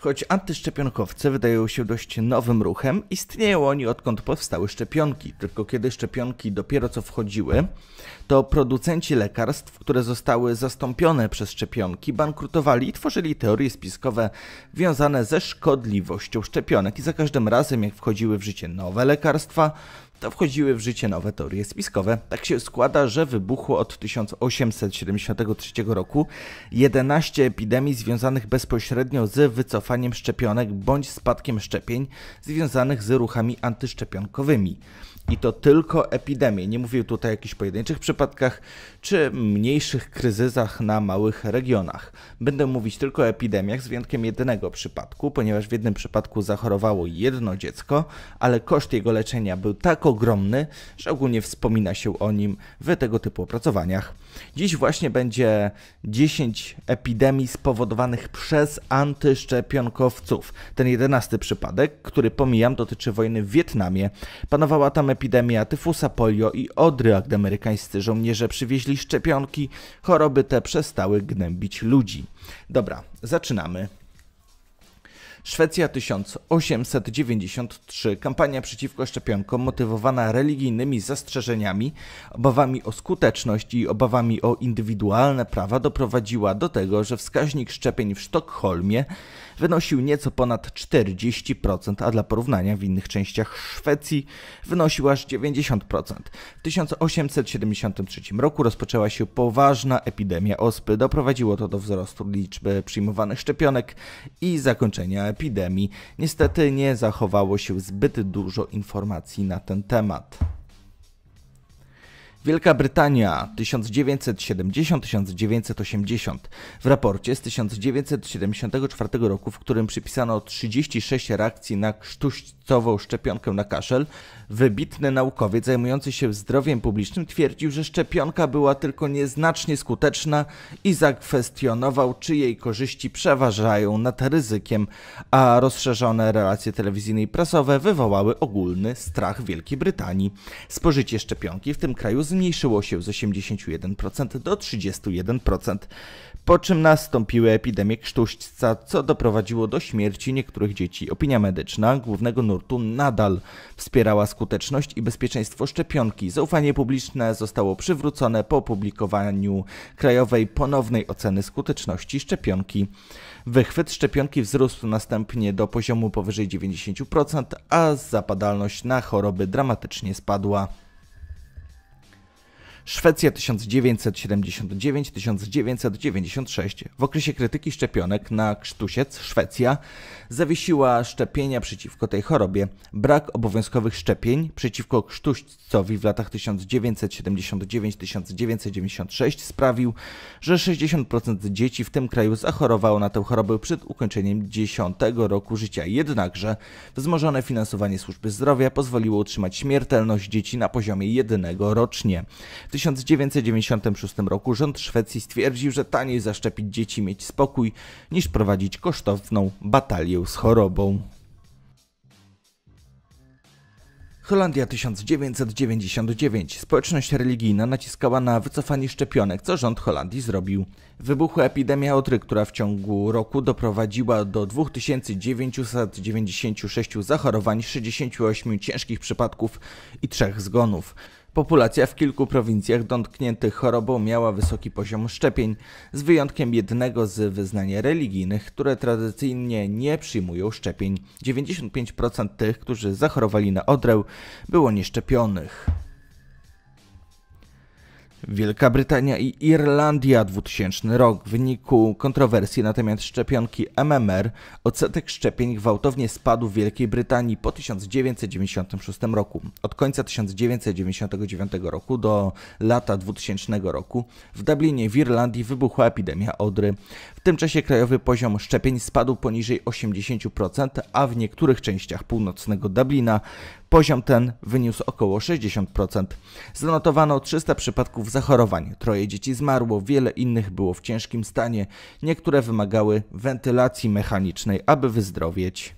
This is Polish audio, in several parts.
Choć antyszczepionkowcy wydają się dość nowym ruchem, istnieją oni odkąd powstały szczepionki. Tylko kiedy szczepionki dopiero co wchodziły, to producenci lekarstw, które zostały zastąpione przez szczepionki, bankrutowali i tworzyli teorie spiskowe wiązane ze szkodliwością szczepionek. I za każdym razem, jak wchodziły w życie nowe lekarstwa, to wchodziły w życie nowe teorie spiskowe. Tak się składa, że wybuchło od 1873 roku 11 epidemii związanych bezpośrednio z wycofaniem szczepionek bądź spadkiem szczepień związanych z ruchami antyszczepionkowymi. I to tylko epidemie. Nie mówię tutaj o jakichś pojedynczych przypadkach czy mniejszych kryzysach na małych regionach. Będę mówić tylko o epidemiach z wyjątkiem jednego przypadku, ponieważ w jednym przypadku zachorowało jedno dziecko, ale koszt jego leczenia był tak ogromny, że ogólnie wspomina się o nim w tego typu opracowaniach. Dziś właśnie będzie 10 epidemii spowodowanych przez antyszczepionkowców. Ten jedenasty przypadek, który pomijam, dotyczy wojny w Wietnamie. Panowała tam epidemia tyfusa, polio i odry, gdy amerykańscy żołnierze przywieźli szczepionki, choroby te przestały gnębić ludzi. Dobra, zaczynamy. Szwecja 1893. Kampania przeciwko szczepionkom motywowana religijnymi zastrzeżeniami, obawami o skuteczność i obawami o indywidualne prawa doprowadziła do tego, że wskaźnik szczepień w Sztokholmie wynosił nieco ponad 40%, a dla porównania w innych częściach Szwecji wynosił aż 90%. W 1873 roku rozpoczęła się poważna epidemia ospy. Doprowadziło to do wzrostu liczby przyjmowanych szczepionek i zakończenia epidemii. Niestety nie zachowało się zbyt dużo informacji na ten temat. Wielka Brytania 1970-1980 w raporcie z 1974 roku, w którym przypisano 36 reakcji na krztuścową szczepionkę na kaszel, wybitny naukowiec zajmujący się zdrowiem publicznym twierdził, że szczepionka była tylko nieznacznie skuteczna i zakwestionował, czy jej korzyści przeważają nad ryzykiem, a rozszerzone relacje telewizyjne i prasowe wywołały ogólny strach Wielkiej Brytanii. Spożycie szczepionki w tym kraju zmniejszyło się z 81% do 31%, po czym nastąpiły epidemie krztuśca, co doprowadziło do śmierci niektórych dzieci. Opinia medyczna głównego nurtu nadal wspierała skuteczność i bezpieczeństwo szczepionki. Zaufanie publiczne zostało przywrócone po opublikowaniu krajowej ponownej oceny skuteczności szczepionki. Wychwyt szczepionki wzrósł następnie do poziomu powyżej 90%, a zapadalność na choroby dramatycznie spadła. Szwecja 1979-1996. W okresie krytyki szczepionek na krztusiec Szwecja zawiesiła szczepienia przeciwko tej chorobie. Brak obowiązkowych szczepień przeciwko krztuścowi w latach 1979-1996 sprawił, że 60% dzieci w tym kraju zachorowało na tę chorobę przed ukończeniem 10 roku życia. Jednakże wzmożone finansowanie służby zdrowia pozwoliło utrzymać śmiertelność dzieci na poziomie jednego rocznie. W 1996 roku rząd Szwecji stwierdził, że taniej zaszczepić dzieci mieć spokój niż prowadzić kosztowną batalię z chorobą. Holandia 1999. Społeczność religijna naciskała na wycofanie szczepionek, co rząd Holandii zrobił. Wybuchła epidemia otry, która w ciągu roku doprowadziła do 2996 zachorowań, 68 ciężkich przypadków i 3 zgonów. Populacja w kilku prowincjach dotkniętych chorobą miała wysoki poziom szczepień, z wyjątkiem jednego z wyznań religijnych, które tradycyjnie nie przyjmują szczepień. 95% tych, którzy zachorowali na odrę, było nieszczepionych. Wielka Brytania i Irlandia 2000 rok. W wyniku kontrowersji na temat szczepionki MMR odsetek szczepień gwałtownie spadł w Wielkiej Brytanii po 1996 roku. Od końca 1999 roku do lata 2000 roku w Dublinie w Irlandii wybuchła epidemia odry. W tym czasie krajowy poziom szczepień spadł poniżej 80%, a w niektórych częściach północnego Dublina Poziom ten wyniósł około 60%. Zanotowano 300 przypadków zachorowań, troje dzieci zmarło, wiele innych było w ciężkim stanie, niektóre wymagały wentylacji mechanicznej, aby wyzdrowieć.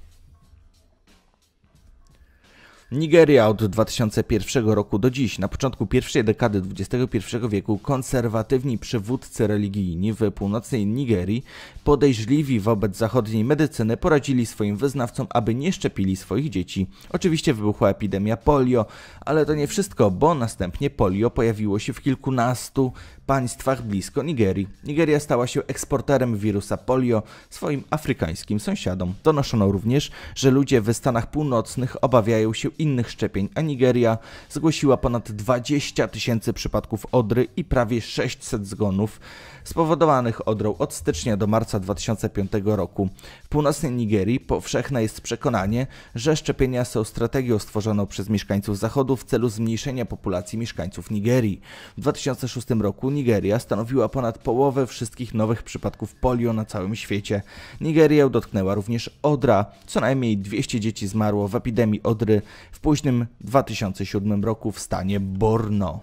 Nigeria od 2001 roku do dziś, na początku pierwszej dekady XXI wieku, konserwatywni przywódcy religijni w północnej Nigerii, podejrzliwi wobec zachodniej medycyny, poradzili swoim wyznawcom, aby nie szczepili swoich dzieci. Oczywiście wybuchła epidemia polio, ale to nie wszystko, bo następnie polio pojawiło się w kilkunastu państwach blisko Nigerii. Nigeria stała się eksporterem wirusa polio swoim afrykańskim sąsiadom. Donoszono również, że ludzie w Stanach Północnych obawiają się innych szczepień, a Nigeria zgłosiła ponad 20 tysięcy przypadków odry i prawie 600 zgonów spowodowanych odrą od stycznia do marca 2005 roku. W północnej Nigerii powszechne jest przekonanie, że szczepienia są strategią stworzoną przez mieszkańców Zachodu w celu zmniejszenia populacji mieszkańców Nigerii. W 2006 roku Nigeria stanowiła ponad połowę wszystkich nowych przypadków polio na całym świecie. Nigerię dotknęła również odra. Co najmniej 200 dzieci zmarło w epidemii odry w późnym 2007 roku w stanie Borno.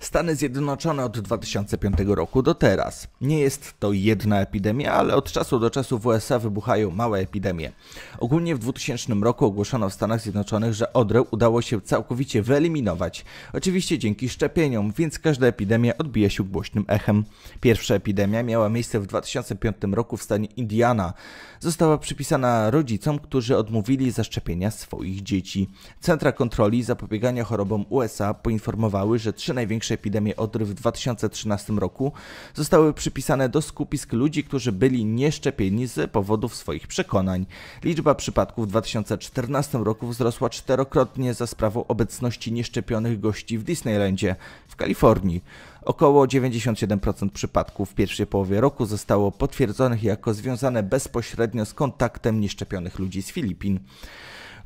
Stany Zjednoczone od 2005 roku do teraz. Nie jest to jedna epidemia, ale od czasu do czasu w USA wybuchają małe epidemie. Ogólnie w 2000 roku ogłoszono w Stanach Zjednoczonych, że odrę udało się całkowicie wyeliminować. Oczywiście dzięki szczepieniom, więc każda epidemia odbija się głośnym echem. Pierwsza epidemia miała miejsce w 2005 roku w stanie Indiana. Została przypisana rodzicom, którzy odmówili zaszczepienia swoich dzieci. Centra Kontroli i Zapobiegania Chorobom USA poinformowały, że trzy największe największe epidemie odry w 2013 roku zostały przypisane do skupisk ludzi, którzy byli nieszczepieni z powodów swoich przekonań. Liczba przypadków w 2014 roku wzrosła czterokrotnie za sprawą obecności nieszczepionych gości w Disneylandzie w Kalifornii. Około 97% przypadków w pierwszej połowie roku zostało potwierdzonych jako związane bezpośrednio z kontaktem nieszczepionych ludzi z Filipin.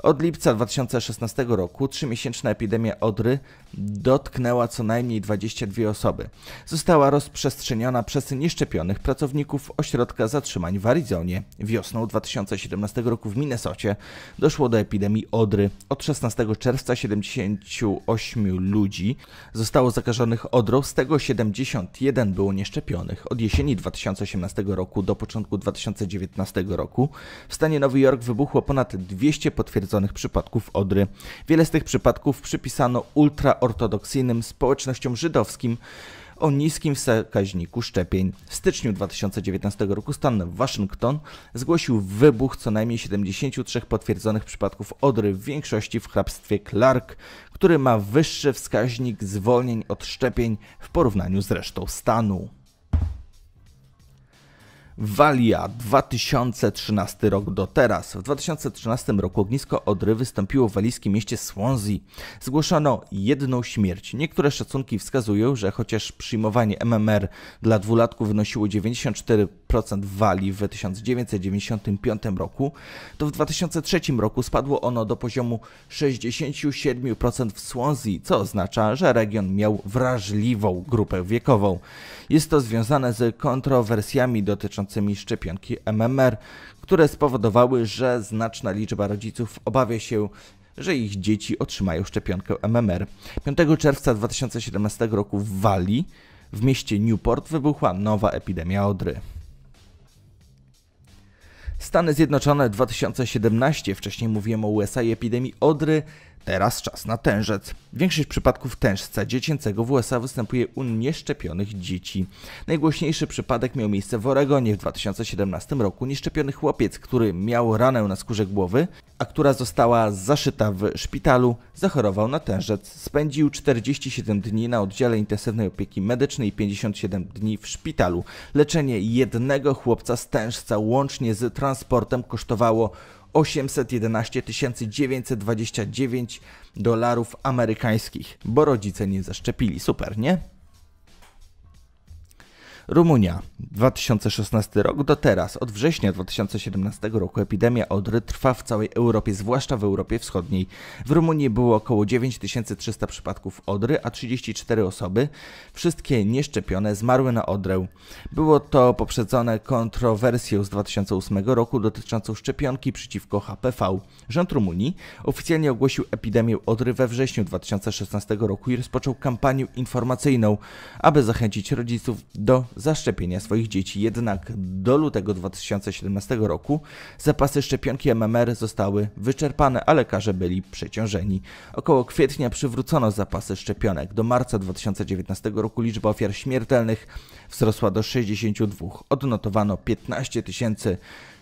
Od lipca 2016 roku trzymiesięczna epidemia odry dotknęła co najmniej 22 osoby. Została rozprzestrzeniona przez nieszczepionych pracowników ośrodka zatrzymań w Arizonie. Wiosną 2017 roku w Minnesocie doszło do epidemii odry. Od 16 czerwca 78 ludzi zostało zakażonych odrą, z tego 71 było nieszczepionych. Od jesieni 2018 roku do początku 2019 roku w stanie Nowy Jork wybuchło ponad 200 potwierdzonych przypadków odry. Wiele z tych przypadków przypisano ultra ortodoksyjnym społecznościom żydowskim o niskim wskaźniku szczepień. W styczniu 2019 roku stan Waszyngton zgłosił wybuch co najmniej 73 potwierdzonych przypadków odry, w większości w hrabstwie Clark, który ma wyższy wskaźnik zwolnień od szczepień w porównaniu z resztą stanu. Walia 2013 rok do teraz. W 2013 roku ognisko Odry wystąpiło w walijskim mieście Swansea. Zgłoszono jedną śmierć. Niektóre szacunki wskazują, że chociaż przyjmowanie MMR dla dwulatków wynosiło 94% w Walii w 1995 roku, to w 2003 roku spadło ono do poziomu 67% w Swansea, co oznacza, że region miał wrażliwą grupę wiekową. Jest to związane z kontrowersjami dotyczącymi szczepionki MMR, które spowodowały, że znaczna liczba rodziców obawia się, że ich dzieci otrzymają szczepionkę MMR. 5 czerwca 2017 roku w Walii, w mieście Newport, wybuchła nowa epidemia odry. Stany Zjednoczone 2017, wcześniej mówiłem o USA i epidemii odry, Teraz czas na tężec. Większość przypadków tężca dziecięcego w USA występuje u nieszczepionych dzieci. Najgłośniejszy przypadek miał miejsce w Oregonie w 2017 roku. Nieszczepiony chłopiec, który miał ranę na skórze głowy, a która została zaszyta w szpitalu, zachorował na tężec. Spędził 47 dni na oddziale intensywnej opieki medycznej i 57 dni w szpitalu. Leczenie jednego chłopca z tężca łącznie z transportem kosztowało 811 929 dolarów amerykańskich, bo rodzice nie zaszczepili. Super, nie? Rumunia. 2016 rok do teraz. Od września 2017 roku epidemia odry trwa w całej Europie, zwłaszcza w Europie Wschodniej. W Rumunii było około 9300 przypadków odry, a 34 osoby, wszystkie nieszczepione, zmarły na odrę. Było to poprzedzone kontrowersją z 2008 roku dotyczącą szczepionki przeciwko HPV. Rząd Rumunii oficjalnie ogłosił epidemię odry we wrześniu 2016 roku i rozpoczął kampanię informacyjną, aby zachęcić rodziców do zaszczepienia swoich dzieci. Jednak do lutego 2017 roku zapasy szczepionki MMR zostały wyczerpane, a lekarze byli przeciążeni. Około kwietnia przywrócono zapasy szczepionek. Do marca 2019 roku liczba ofiar śmiertelnych wzrosła do 62. Odnotowano 15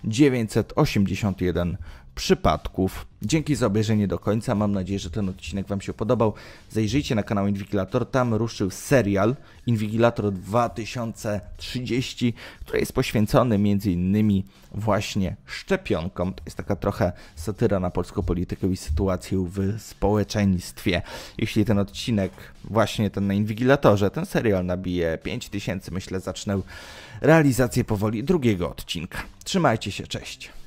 981 przypadków. Dzięki za obejrzenie do końca. Mam nadzieję, że ten odcinek Wam się podobał. Zajrzyjcie na kanał Invigilator. Tam ruszył serial Invigilator 2030, który jest poświęcony m.in. właśnie szczepionkom. To jest taka trochę satyra na polską politykę i sytuację w społeczeństwie. Jeśli ten odcinek, właśnie ten na Invigilatorze, ten serial nabije 5000, myślę, zacznę realizację powoli drugiego odcinka. Trzymajcie się, cześć.